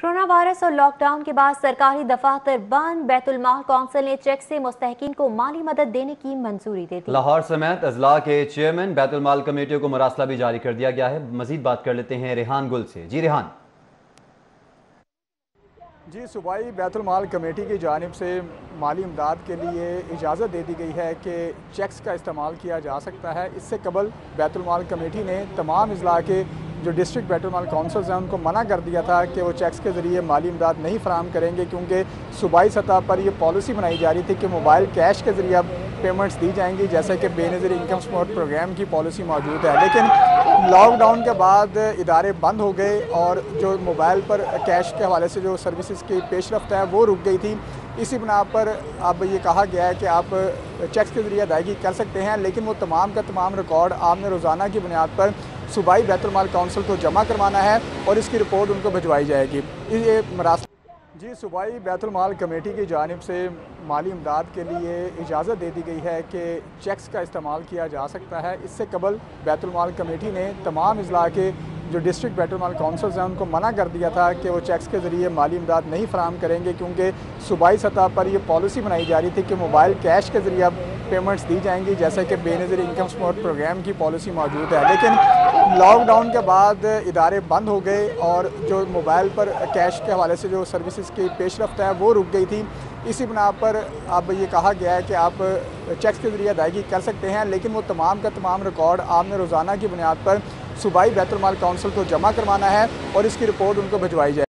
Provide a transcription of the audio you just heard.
Corona virus اور lock down کے بعد سرکاری دفاتر بند بیت المال کونسل نے چیک سے مستحقین کو مالی مدد دینے کی منظوری دے دی۔ لاہور سمیت اضلاع کے چیئرمین بیت المال کمیٹیوں کو مراسلہ بھی جاری کر دیا گیا ہے۔ مزید بات کر لیتے ہیں ریحان گل سے۔ جی ریحان۔ جی صوبائی بیت المال کمیٹی کی جانب سے مالی امداد کے لیے اجازت دے دی گئی ہے کہ چیکس کا استعمال کیا جا سکتا ہے۔ اس سے قبل بیت المال کمیٹی نے تمام اضلاع کے جو ڈسٹرکٹ بیت المال کونسلز ہیں، ان کو منع کر دیا تھا کہ وہ چیکس کے ذریعے مالی امداد نہیں فراہم کریں گے، کیونکہ صوبائی سطح پر یہ پالیسی بنائی جا رہی تھی کہ موبائل کیش کے ذریعے اب پیمنٹس دی جائیں گی جیسے کہ Benazir income support programme کی پالیسی موجود ہے۔ لیکن لاک ڈاؤن کے بعد ادارے بند ہو گئے اور جو موبائل پر کیش کے حوالے سے جو سروسز کی پیش رفت ہے، وہ رک گئی تھی۔ اسی بنا پر اب یہ کہا گیا ہے کہ آپ چیکس کے ذریعے ادائیگی کر سکتے ہیں، لیکن وہ تمام کا تمام ریکارڈ آپ نے روزانہ کی بنیاد پر صوبائی بیت المال کونسل کو جمع کروانا ہے اور اس کی رپورٹ ان کو بھجوائی جائے گی۔ یہ مراسل جی صوبائی بیت المال کمیٹی کی جانب سے مالی امداد کے لیے اجازت دے دی گئی ہے کہ چیکس کا استعمال کیا جا سکتا ہے۔ اس سے قبل بیت المال کمیٹی نے تمام اضلاع کے جو ڈسٹرکٹ بیٹ المال کونسلز ہیں ان کو منع کر دیا تھا کہ وہ چیکس کے ذریعے مالی امداد نہیں فراہم کریں گے، کیونکہ صوبائی سطح پر یہ پالیسی بنائی جا رہی تھی کہ موبائل کیش کے ذریعے اب پیمنٹس دی جائیں گی، جیسے کہ Benazir income support programme کی پالیسی موجود ہے۔ لیکن لاک ڈاؤن کے بعد ادارے بند ہو گئے اور جو موبائل پر کیش کے حوالے سے جو سروسز کی پیش رفت ہے وہ رک گئی تھی۔ اسی بنا پر اب یہ کہا گیا ہے کہ آپ چیکس کے ذریعے ادائیگی کر سکتے ہیں، لیکن وہ تمام کا تمام ریکارڈ آپ نے روزانہ کی بنیاد پر صوبائی بیت المال کونسل کو جمع کروانا ہے اور اس کی رپورٹ ان کو بھجوائی جائے